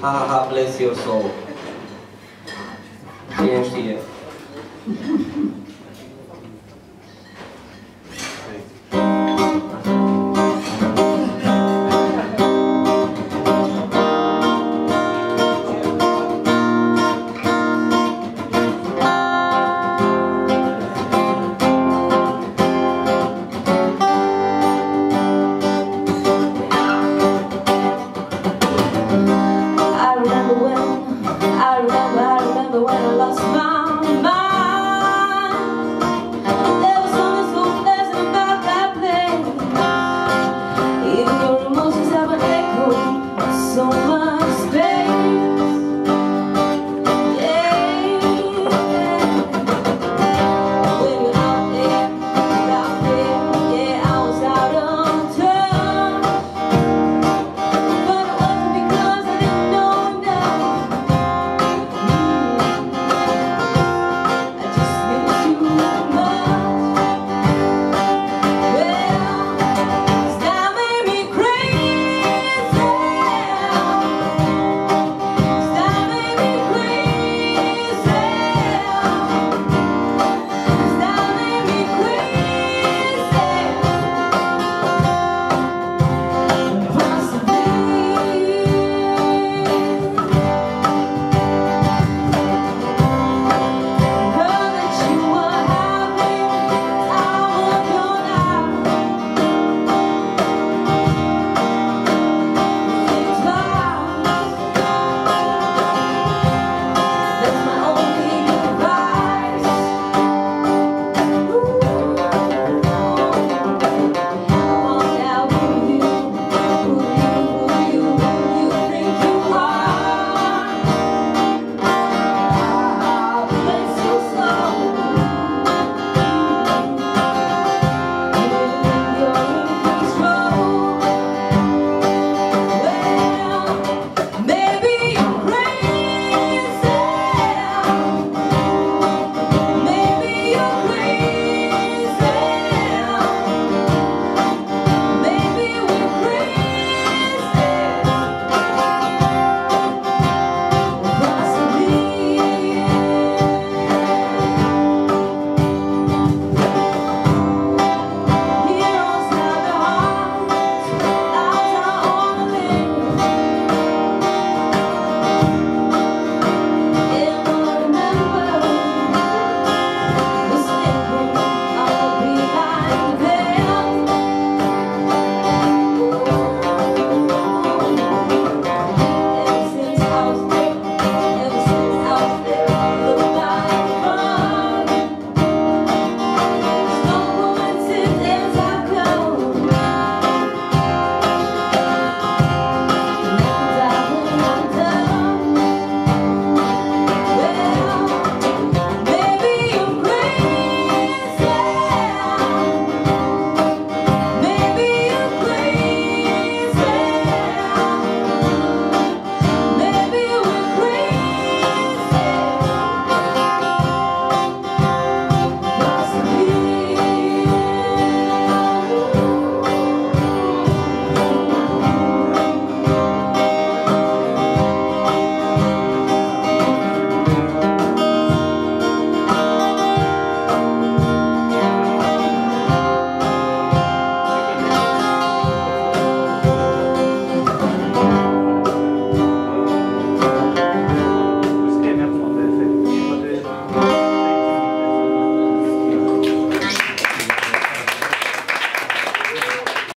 Ha ha ha, bless your soul. CNCF. lost my mind.